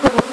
Cool.